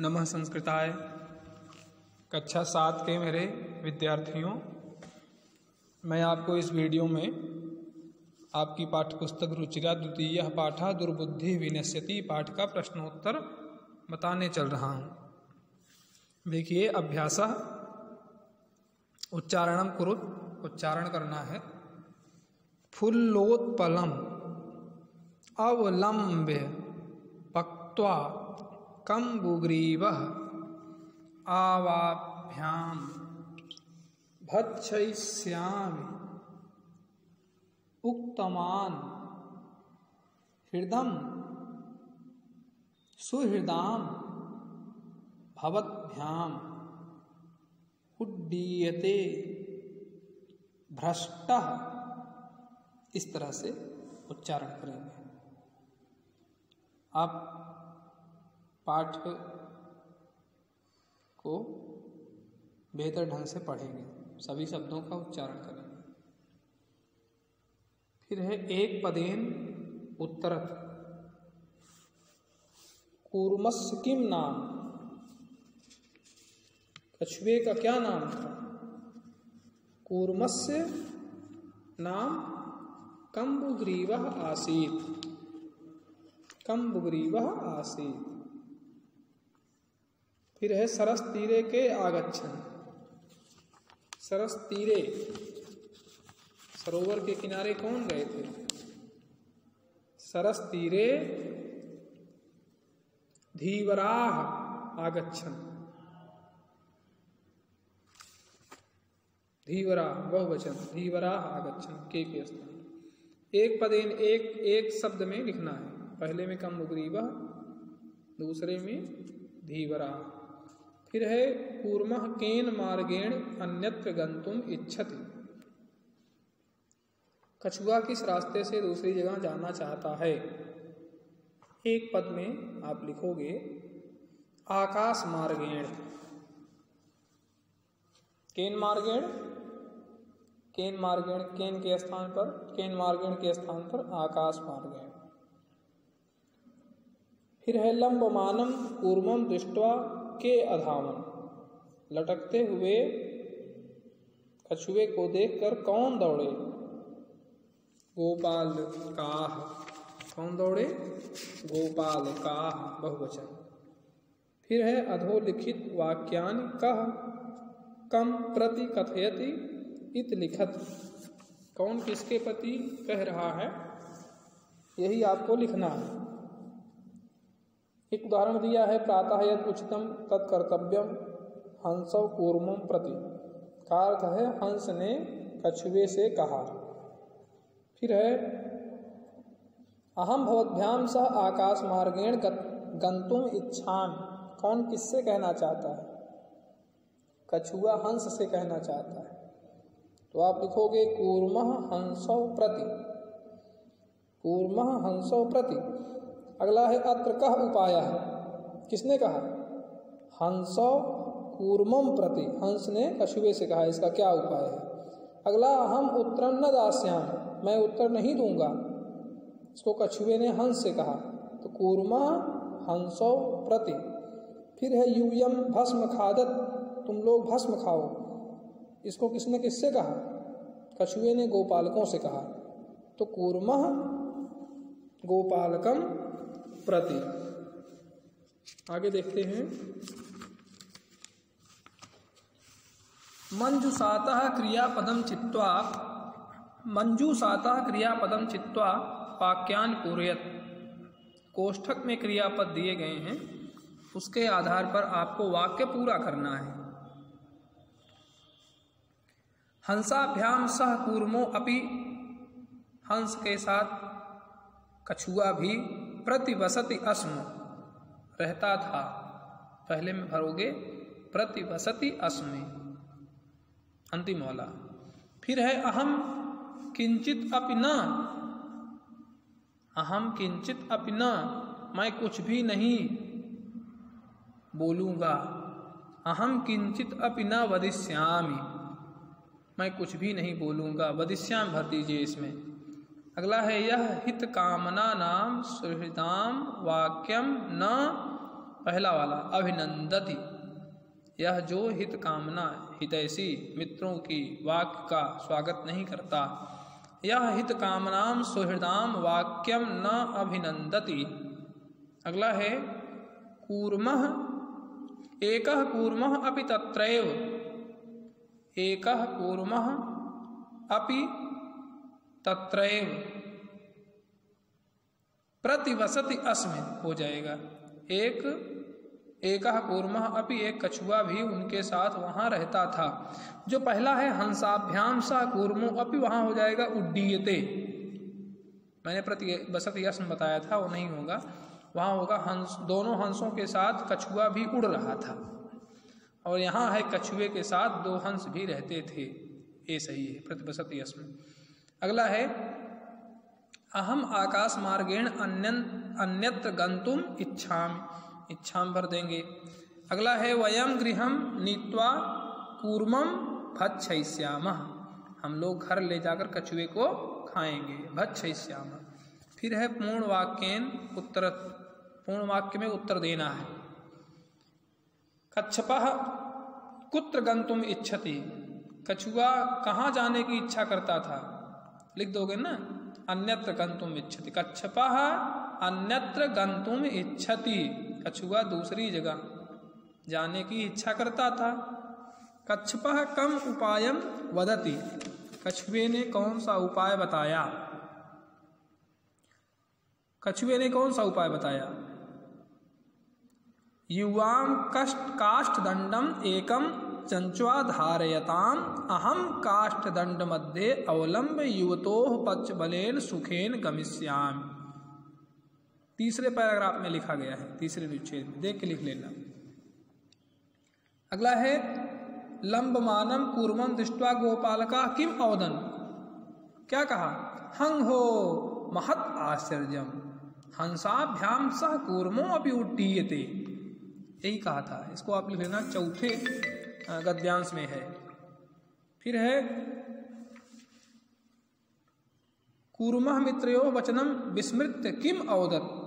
नमः संस्कृताय। कक्षा सात के मेरे विद्यार्थियों, मैं आपको इस वीडियो में आपकी पाठ्यपुस्तक रुचिरा द्वितीय पाठ दुर्बुद्धि विनश्यति पाठ का प्रश्नोत्तर बताने चल रहा हूँ। देखिए, अभ्यास उच्चारणम कुरु उच्चारण करना है। फुल्लोत्पलम अवलंब्य पक्वा कम्बुग्रीव आवाभ्याम। भक्षयिष्यामि। उक्तमान। हृदम। सुहृदाम। भवद्भ्याम। उड्डीयते। भ्रष्ट। इस तरह से उच्चारण करेंगे। आप पाठ को बेहतर ढंग से पढ़ेंगे। सभी शब्दों का उच्चारण करेंगे। फिर है एक पदेन उत्तरत कूर्मस्य किम नाम? कछुए का क्या नाम था? कूर्मस्य नाम कम्बुग्रीव आसीत। कम्बुग्रीव आसीत। फिर है सरस तीरे के आगच्छन। सरस तीरे। सरोवर के किनारे कौन गए थे? सरस तीरे, धीवराह आगच्छन। धीवरा बहुवचन, धीवराह आगच्छन, के के स्थान। एक पदेन एक एक शब्द में लिखना है। पहले में कम उग्रीव दूसरे में धीवरा फिर है कूर्म केन मार्गेण अन्यत्र गंतुम इच्छति। कछुआ किस रास्ते से दूसरी जगह जाना चाहता है? एक पद में आप लिखोगे, आकाश मार्गेण। केन मार्गेण? केन मार्गेण, केन के स्थान पर, केन मार्गेण के स्थान पर आकाश मार्गेण। फिर है लंबमानम कूर्मम दृष्टवा के अधावन। लटकते हुए कछुए को देखकर कौन दौड़े? गोपाल काह। कौन दौड़े? गोपाल काह, बहुवचन। फिर है अधोलिखित वाक्यान कह, कम प्रति कथयति इत लिखत। कौन किसके प्रति कह रहा है? यही आपको लिखना है। एक उदाहरण दिया है, प्रातः यद उचितम तत्कर्तव्यम हंसव कूर्मम प्रति। का अर्थ है, हंस ने कछुए से कहा। फिर है अहम भवद्भ्याम सह आकाश मार्गेण गंतुम इच्छाम। कौन किससे कहना चाहता है? कछुआ हंस से कहना चाहता है। तो आप लिखोगे, कूर्म हंसव प्रति। कूर्म हंसव प्रति। अगला है अत्र कह उपाय। किसने कहा? हंसो कूर्मम प्रति। हंस ने कछुए से कहा, इसका क्या उपाय है? अगला हम उत्तर न दास्याम, मैं उत्तर नहीं दूँगा। इसको कछुए ने हंस से कहा तो कूर्मा हंसो प्रति। फिर है यूयम भस्म खादत, तुम लोग भस्म खाओ। इसको किसने किससे कहा? कछुए ने गोपालकों से कहा तो कूर्म गोपालकम प्रति। आगे देखते हैं। मंजुषातः क्रियापदम चित्वा, मंजूसातः क्रियापदम चित्वा वाक्यान पूर्यत कोष्ठक में क्रियापद दिए गए हैं। उसके आधार पर आपको वाक्य पूरा करना है। हंसाभ्याम सह कूर्मो अपि। हंस के साथ कछुआ भी प्रतिवसति अस्म। रहता था। पहले में भरोगे, प्रतिवसति अस्म। अंतिम वाला। फिर है अहम किंचित अपना अहम किंचित अपना मैं कुछ भी नहीं बोलूँगा। अहम किंचित अपना न वदिष्यामि। मैं कुछ भी नहीं बोलूँगा। वदिष्याम भर दीजिए इसमें। अगला है यह हित कामना नाम सुहृदाम वाक्यम न पहला वाला, अभिनंदति। यह जो हित कामना, हितैषी मित्रों की वाक्य का स्वागत नहीं करता, यह हित कामनाम सुहृदाम वाक्यम न अभिनंदति। अगला है कूर्म, एक कूर्म अपि तत्रैव, एक कूर्म अपि तत्रैव प्रतिवसति अस्म हो जाएगा। एक एक कूर्म अपि एक कछुआ भी उनके साथ वहाँ रहता था। जो पहला है हंसाभ्याम सा कूर्मो अपि वहाँ हो जाएगा, उड्डीयते। मैंने प्रति बसत यस्म बताया था, वो नहीं होगा। वहाँ होगा, हंस, दोनों हंसों के साथ कछुआ भी उड़ रहा था। और यहाँ है, कछुए के साथ दो हंस भी रहते थे। ये सही है प्रतिबसत यस्म अगला है, अहम आकाश मार्गेण अन्य अन्यत्र गंतुम इच्छाम। इच्छाम भर देंगे। अगला है वयम गृह नीत्वा कूर्मम भक्षयिष्याम। हम लोग घर ले जाकर कछुए को खाएँगे, भक्षयिष्याम। फिर है, पूर्ण वाक्यन उत्तर पूर्ण वाक्य में उत्तर देना है। कच्छप कुत्र गंतुम इच्छति? कछुआ कहाँ जाने की इच्छा करता था? लिख दोगे ना? अन्यत्र गंतुम इच्छति। कच्छप अन्यत्र गंतुम इच्छति। कछुआ दूसरी जगह। जाने की इच्छा करता था। कच्छप कम उपायम वदति। कछुए ने कौन सा उपाय बताया? कछुए ने कौन सा उपाय बताया? युवाम कष्ट काष्ठ दंडम एकम चंचवा धारयताम अहम काष्ठ दंड मध्ये अवलंब युवतो पक्ष बलेन सुखेन गमिष्याम। तीसरे पैराग्राफ में लिखा गया है, तीसरे अनुच्छेद में। देख के लिख लेना। अगला है लंबमानम कूर्मम दृष्टवा गोपाल का किम अवदन? क्या कहा? हंग हो, महत आश्चर्यम। हंसाभ्याम सह कूर्मो अभी उड्डीयते यही कहा था। इसको आप लिख लेना चौथे गद्यांश में है। फिर है, कूर्म मित्रो वचनम विस्मृत किम अवदत?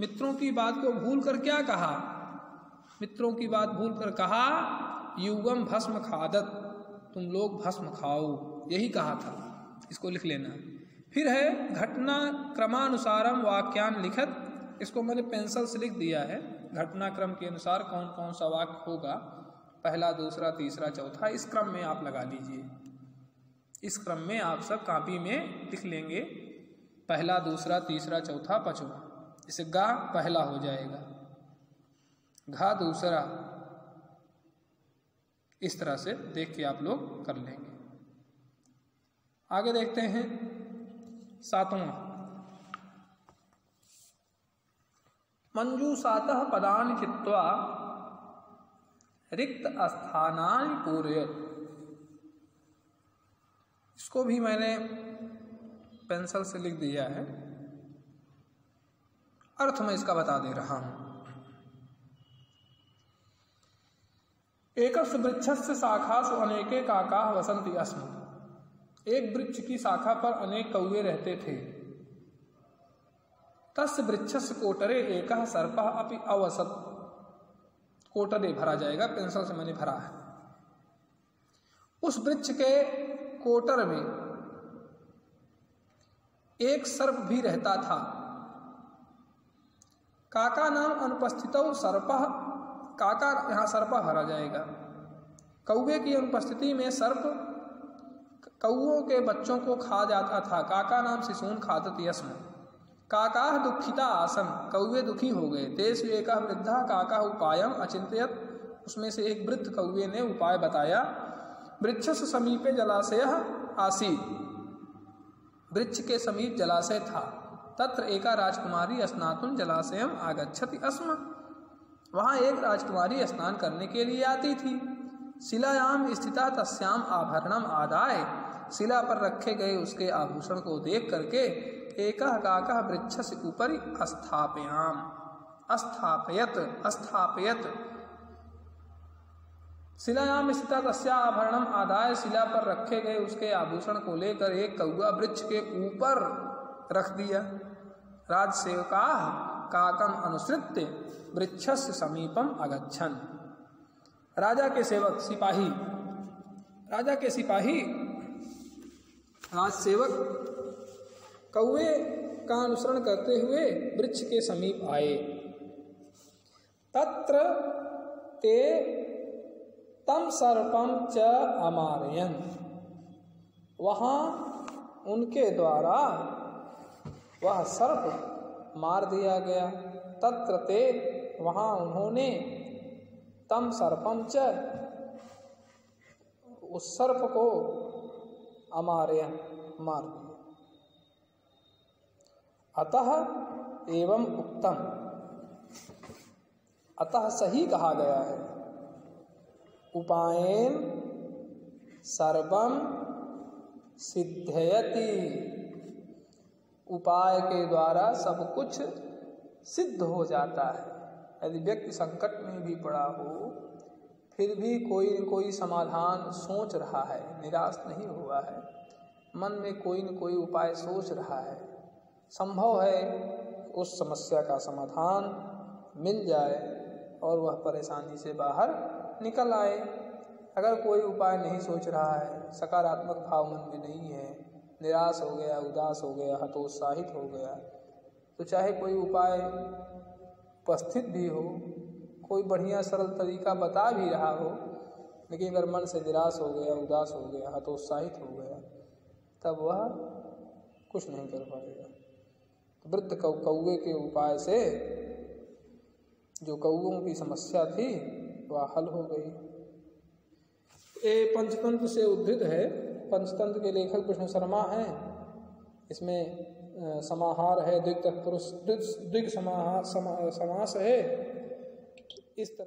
मित्रों की बात को भूल कर क्या कहा? मित्रों की बात भूल कर कहा, युगम भस्म खादत। तुम लोग भस्म खाओ। यही कहा था। इसको लिख लेना। फिर है, घटना क्रमानुसारम वाक्यान लिखत। इसको मैंने पेंसिल से लिख दिया है। घटनाक्रम के अनुसार कौन कौन सा वाक्य होगा? पहला, दूसरा, तीसरा, चौथा, इस क्रम में आप लगा लीजिए। इस क्रम में आप सब कापी में लिख लेंगे। पहला, दूसरा, तीसरा, चौथा, पांचवा। इसे गा पहला हो जाएगा। घा, दूसरा। इस तरह से देख के आप लोग कर लेंगे। आगे देखते हैं। सातवां। मंजूसात पदान चित्वा रिक्त स्थानान पूर्य इसको भी मैंने पेंसिल से लिख दिया है। अर्थ मैं इसका बता दे रहा हूँ। एक वृक्ष से शाखा से अनेके काका वसंती अस्म। एक वृक्ष की शाखा पर अनेक कौए रहते थे। तस् वृक्ष कोटरे एक सर्प अपि अवसत। कोटरे भरा जाएगा, पेंसिल से मैंने भरा है। उस वृक्ष के कोटर में एक सर्प भी रहता था। काका नाम अनुपस्थित सर्प, काका यहाँ सर्प भरा जाएगा। कौवे की अनुपस्थिति में सर्प कौओं के बच्चों को खा जाता था। काका नाम शिशून खादत यस्म। काका दुखिता आसन, कौवे दुखी हो गए। तेज एक वृद्धा काका उपायम अचिंतियत उसमें से एक वृद्ध कौवे ने उपाय बताया वृक्ष समीपे जलाशय आसी वृक्ष के समीप जलाशय था। तत्र एका राजकुमारी स्नातुन जलाशयम आगछति अस्म। वहाँ एक राजकुमारी स्नान करने के लिए आती थी। शिलायाम स्थिता तस्याम आभरणम आदाय। शिला पर रखे गए उसके आभूषण को देख करके एक काका वृक्ष से अस्थापयाम। अस्थापयत अस्थापयत। शिलायाम स्थिता तस्या आभरणम आदाय शिला पर रखे गए उसके आभूषण को लेकर एक कौआ वृक्ष के ऊपर रख दिया। राजसेवका काकम अनुसृत्य वृक्षस्य समीपम अगच्छन। राजा के सेवक सिपाही, राजा के सिपाही राज सेवक कौए का अनुसरण करते हुए वृक्ष के समीप आए। तत्र ते तम सर्पम च अमारयन। वहाँ उनके द्वारा वह सर्प मार दिया गया। तत्र ते, वहाँ उन्होंने तम सर्पम च उस सर्प को अमारयन मार दिया। अतः एवं उत्तम अतः सही कहा गया है। उपायन सर्वम सिद्धयति। उपाय के द्वारा सब कुछ सिद्ध हो जाता है। यदि व्यक्ति संकट में भी पड़ा हो, फिर भी कोई न कोई समाधान सोच रहा है, निराश नहीं हुआ है। मन में कोई न कोई उपाय सोच रहा है। संभव है उस समस्या का समाधान मिल जाए और वह परेशानी से बाहर निकल आए। अगर कोई उपाय नहीं सोच रहा है, सकारात्मक भाव मन में नहीं है, निराश हो गया, उदास हो गया, हतोत्साहित हो गया तो चाहे कोई उपाय उपस्थित भी हो, कोई बढ़िया सरल तरीका बता भी रहा हो, लेकिन अगर मन से निराश हो गया, उदास हो गया, हतोत्साहित हो गया, तब वह कुछ नहीं कर पाएगा। वृद्ध कौए के उपाय से जो कौओं की समस्या थी, वह हल हो गई। ये पंचतंत्र से उद्धृत है। पंचतंत्र के लेखक विष्णु शर्मा हैं। इसमें समाहार है द्विग पुरुष द्विग समाहार समास है। इस तरह